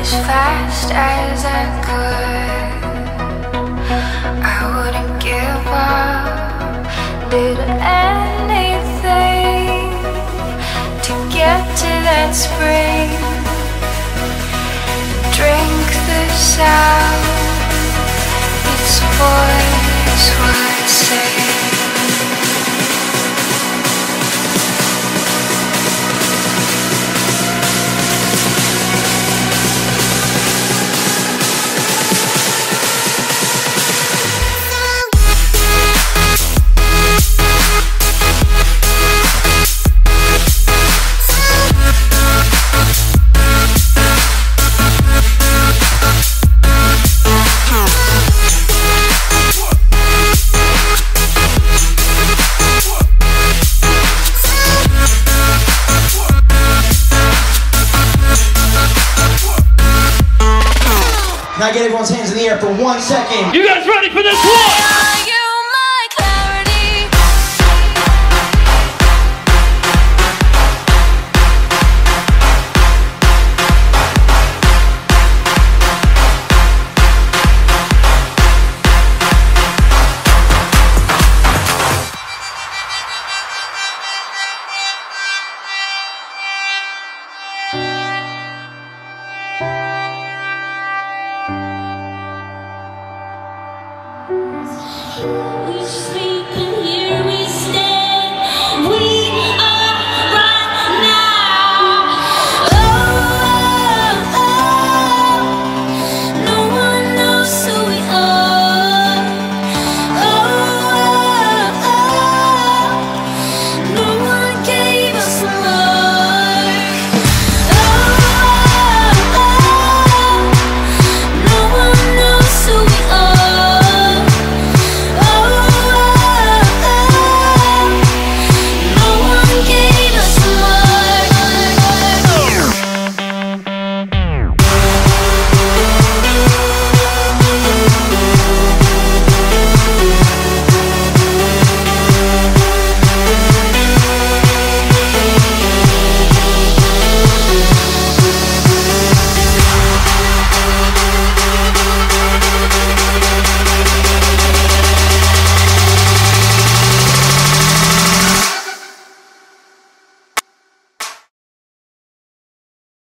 as fast as I could. Anything to get to that spring. Drink the sound. Its voice would say. Can I get everyone's hands in the air for one second? You guys ready for this one? Thank you.